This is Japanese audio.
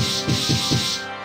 フフフフ。